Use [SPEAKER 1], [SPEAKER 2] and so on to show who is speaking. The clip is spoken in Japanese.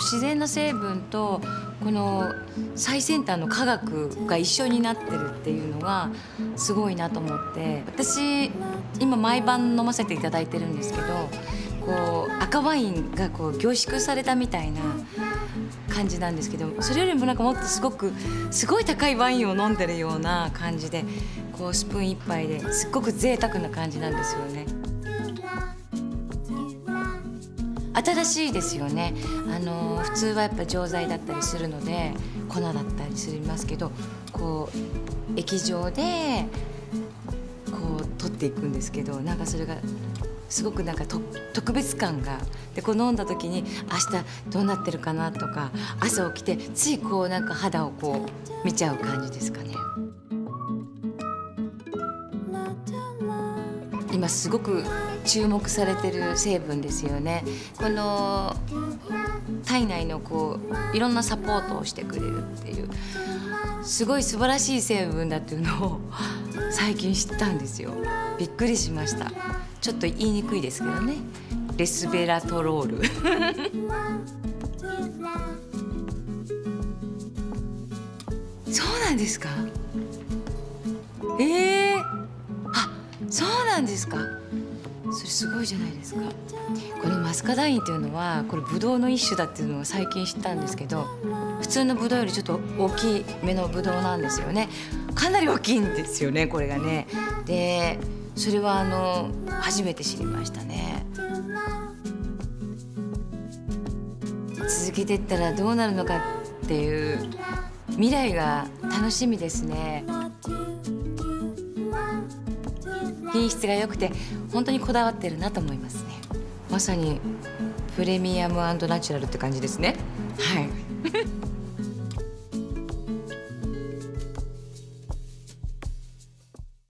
[SPEAKER 1] 自然の成分とこの最先端の科学が一緒になってるっていうのがすごいなと思って私今毎晩飲ませていただいてるんですけどこう赤ワインがこう凝縮されたみたいな感じなんですけどそれよりもなんかもっとすごくすごい高いワインを飲んでるような感じでこうスプーン一杯ですっごく贅沢な感じなんですよね。新しいですよねあの普通はやっぱ錠剤だったりするので粉だったりしますけどこう液状でこう取っていくんですけどなんかそれがすごくなんか特別感がでこう飲んだ時に明日どうなってるかなとか朝起きてついこうなんか肌をこう見ちゃう感じですかね。今すごく注目されてる成分ですよね。この体内のこういろんなサポートをしてくれるっていうすごい素晴らしい成分だっていうのを 最近知ったんですよ。びっくりしました。ちょっと言いにくいですけどね。レスベラトロール そうなんですか？ええー、あ、そうなんですか？それすごいじゃないですか。このマスカダインっていうのはこれブドウの一種だっていうのを最近知ったんですけど普通のブドウよりちょっと大きい目のブドウなんですよね。かなり大きいんですよねこれがね。でそれはあの初めて知りましたね。続けていったらどうなるのかっていう未来が楽しみですね。品質が良くて本当にこだわってるなと思いますね。まさにプレミアムナチュラルって感じですね。はい